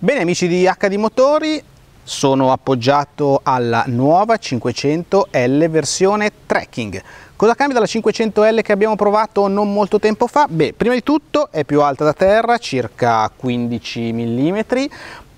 Bene amici di HD Motori, sono appoggiato alla nuova 500L versione Trekking. Cosa cambia dalla 500L che abbiamo provato non molto tempo fa? Beh, prima di tutto è più alta da terra, circa 15 mm,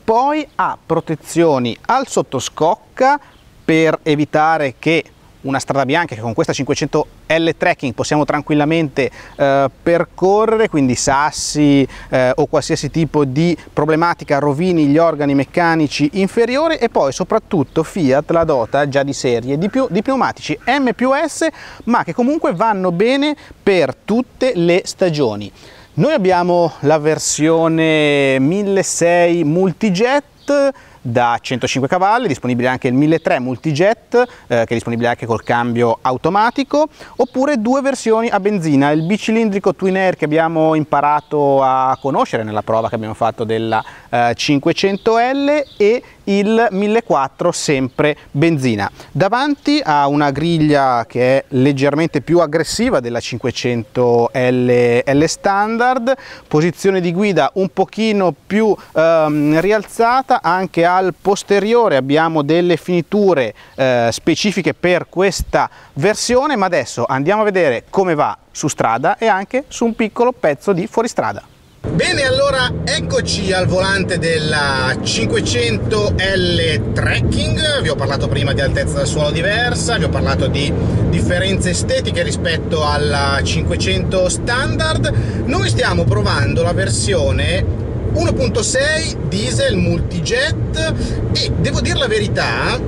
poi ha protezioni al sottoscocca per evitare che una strada bianca che con questa 500L Trekking possiamo tranquillamente eh, percorrere, quindi sassi eh, o qualsiasi tipo di problematica rovini gli organi meccanici inferiori e poi soprattutto Fiat la dota già di serie di, più, di pneumatici M più S ma che comunque vanno bene per tutte le stagioni. Noi abbiamo la versione 1600 Multijet da 105 cavalli, disponibile anche il 1300 Multijet eh, che è disponibile anche col cambio automatico oppure due versioni a benzina, il bicilindrico Twin Air che abbiamo imparato a conoscere nella prova che abbiamo fatto della eh, 500L e il 1400 sempre benzina. Davanti a una griglia che è leggermente più aggressiva della 500L L standard, posizione di guida un pochino più ehm, rialzata, anche al posteriore abbiamo delle finiture eh, specifiche per questa versione, ma adesso andiamo a vedere come va su strada e anche su un piccolo pezzo di fuoristrada. Bene, allora eccoci al volante della 500L Trekking, vi ho parlato prima di altezza del suolo diversa, vi ho parlato di differenze estetiche rispetto alla 500 standard, noi stiamo provando la versione 1.6 diesel multijet e devo dire la verità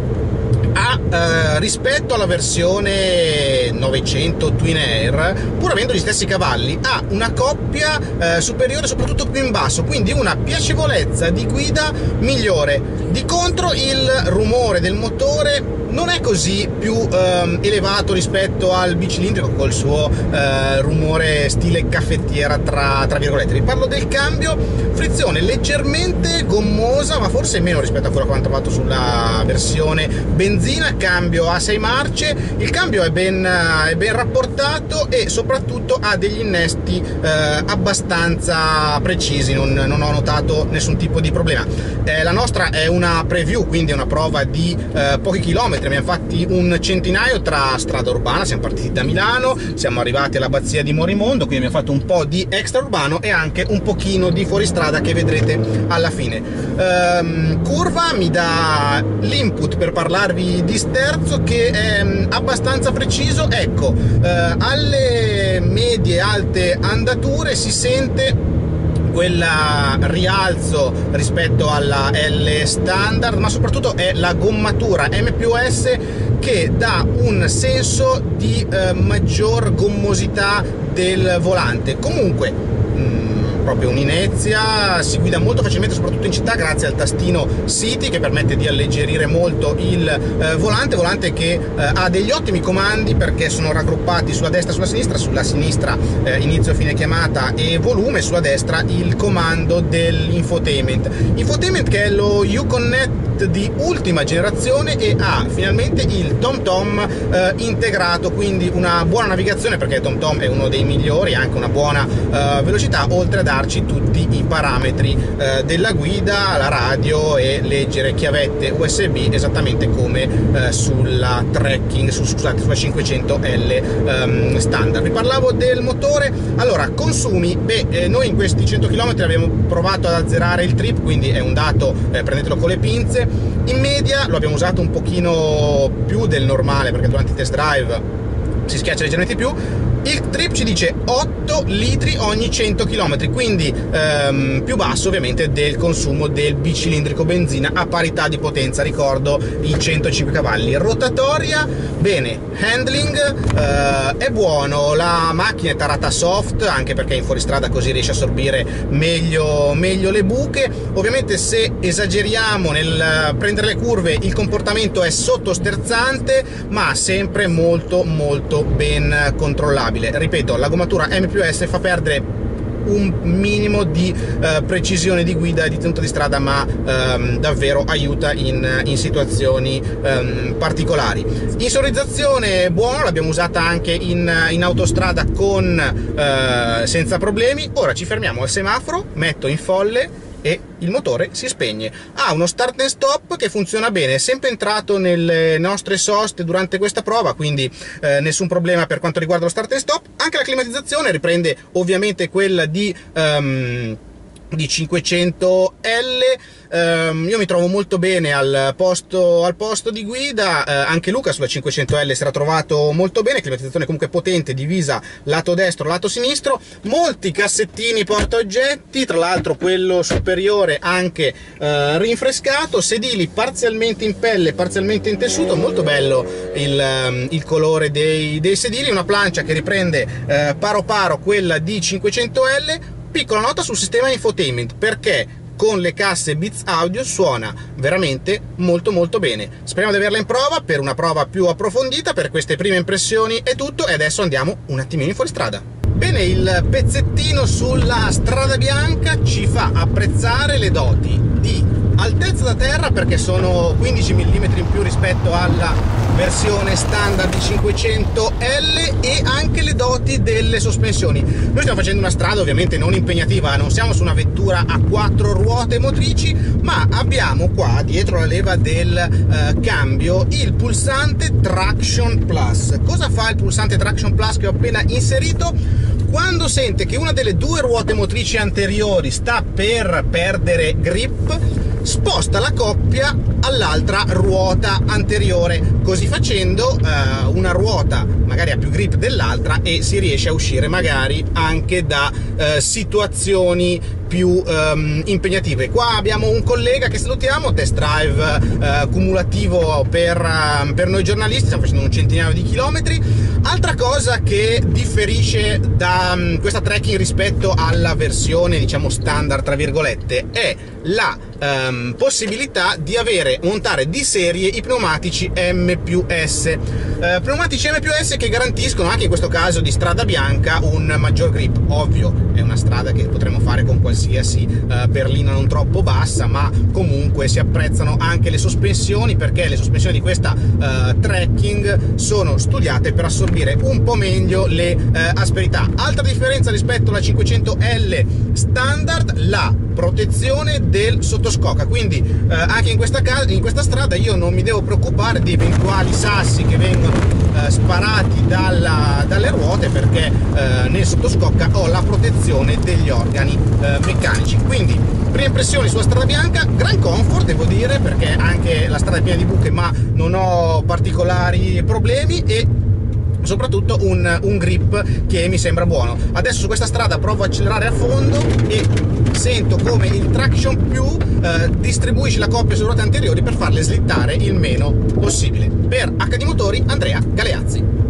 eh, rispetto alla versione 900 Twin Air pur avendo gli stessi cavalli ha una coppia eh, superiore soprattutto più in basso quindi una piacevolezza di guida migliore di contro il rumore del motore non è così più ehm, elevato rispetto al bicilindrico col suo eh, rumore stile caffettiera tra, tra virgolette. Vi parlo del cambio, frizione leggermente gommosa ma forse meno rispetto a quello che abbiamo trovato sulla versione benzina, cambio a 6 marce, il cambio è ben, è ben rapportato e soprattutto ha degli innesti eh, abbastanza precisi, non, non, ho notato nessun tipo di problema. Eh, la nostra è una preview, quindi una prova di eh, pochi chilometri chilometri, abbiamo fatti un centinaio tra strada urbana, siamo partiti da Milano, siamo arrivati all'abbazia di Morimondo, quindi abbiamo fatto un po' di extraurbano e anche un pochino di fuoristrada che vedrete alla fine. Ehm, curva mi dà l'input per parlarvi di sterzo che è mm, abbastanza preciso, ecco, eh, alle medie alte andature si sente quel rialzo rispetto alla L standard ma soprattutto è la gommatura M più che dà un senso di eh, maggior gommosità del volante. Comunque proprio un'inezia, si guida molto facilmente soprattutto in città grazie al tastino City che permette di alleggerire molto il eh, volante, volante che eh, ha degli ottimi comandi perché sono raggruppati sulla destra e sulla sinistra, sulla sinistra eh, inizio fine chiamata e volume, sulla destra il comando dell'infotainment. Infotainment che è lo Uconnect di ultima generazione e ha finalmente il TomTom eh, integrato, quindi una buona navigazione perché TomTom è uno dei migliori, anche una buona eh, velocità, oltre a darci tutti i parametri eh, della guida, la radio e leggere chiavette USB esattamente come eh, sulla trekking, su, scusate, sulla 500L ehm, standard. Vi parlavo del motore, allora consumi, beh, eh, noi in questi 100 km abbiamo provato ad azzerare il trip, quindi è un dato, eh, prendetelo con le pinze, in media lo abbiamo usato un pochino più del normale perché durante i test drive si schiaccia leggermente più il trip ci dice 8 litri ogni 100 km, quindi ehm, più basso ovviamente del consumo del bicilindrico benzina a parità di potenza, ricordo i 105 cavalli. Rotatoria, bene, handling eh, è buono, la macchina è tarata soft anche perché in fuoristrada così riesce a assorbire meglio, meglio le buche. Ovviamente se esageriamo nel prendere le curve il comportamento è sottosterzante ma sempre molto molto ben controllato stabile. Ripeto, la gommatura M più S fa perdere un minimo di uh, precisione di guida e di tenuta di strada ma um, davvero aiuta in, in situazioni um, particolari insonorizzazione buona l'abbiamo usata anche in, in autostrada con uh, senza problemi ora ci fermiamo al semaforo metto in folle e il motore si spegne. Ha uno start and stop che funziona bene, è sempre entrato nelle nostre soste durante questa prova, quindi eh, nessun problema per quanto riguarda lo start and stop. Anche la climatizzazione riprende ovviamente quella di... Um, di 500L Um, io mi trovo molto bene al posto, al posto di guida, uh, anche Luca sulla 500L si era trovato molto bene, climatizzazione comunque potente, divisa lato destro, lato sinistro, molti cassettini porta oggetti, tra l'altro quello superiore anche uh, rinfrescato, sedili parzialmente in pelle, parzialmente in tessuto, molto bello il, um, il colore dei, dei, sedili, una plancia che riprende uh, paro paro quella di 500L, piccola nota sul sistema infotainment perché con le casse Beats Audio suona veramente molto molto bene. Speriamo di averla in prova per una prova più approfondita, per queste prime impressioni è tutto e adesso andiamo un attimino in fuoristrada. Bene, il pezzettino sulla strada bianca ci fa apprezzare le doti di altezza da terra perché sono 15 mm in più rispetto alla versione standard di 500L e anche le doti delle sospensioni. Noi stiamo facendo una strada ovviamente non impegnativa, non siamo su una vettura a quattro ruote motrici, ma abbiamo qua dietro la leva del eh, cambio il pulsante Traction Plus. Cosa fa il pulsante Traction Plus che ho appena inserito? Quando sente che una delle due ruote motrici anteriori sta per perdere grip, sposta la coppia all'altra ruota anteriore così facendo eh, una ruota magari ha più grip dell'altra e si riesce a uscire magari anche da eh, situazioni più ehm, impegnative. Qua abbiamo un collega che salutiamo test drive eh, cumulativo per, ehm, per noi giornalisti stiamo facendo un centinaio di chilometri. Altra cosa che differisce da um, questa trekking rispetto alla versione diciamo standard tra virgolette è la um, possibilità di avere montare di serie i pneumatici M più S. Uh, pneumatici M più S che garantiscono anche in questo caso di strada bianca un maggior grip. Ovvio è una strada che potremmo fare con qualsiasi uh, berlina non troppo bassa ma comunque si apprezzano anche le sospensioni perché le sospensioni di questa uh, trekking sono studiate per assorbire un po' meglio le asperità. Altra differenza rispetto alla 500L standard la protezione del sottoscocca quindi eh, anche in questa, in questa, strada io non mi devo preoccupare di eventuali sassi che vengono eh, sparati dalla, dalle ruote perché eh, nel sottoscocca ho la protezione degli organi eh, meccanici. Quindi prime impressioni sulla strada bianca gran comfort devo dire perché anche la strada è piena di buche ma non ho particolari problemi e soprattutto un, un, grip che mi sembra buono. Adesso su questa strada provo a accelerare a fondo e sento come il traction più eh, distribuisce la coppia sulle ruote anteriori per farle slittare il meno possibile. Per HD Motori Andrea Galeazzi